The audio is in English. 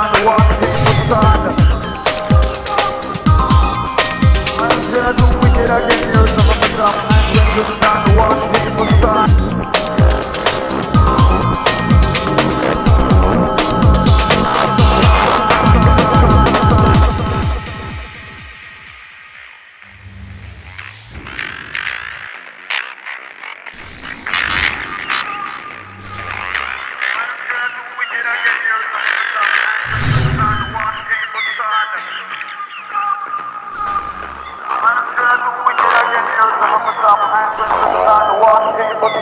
on the water. Officer, I'm asking for the sign to Washington, for the.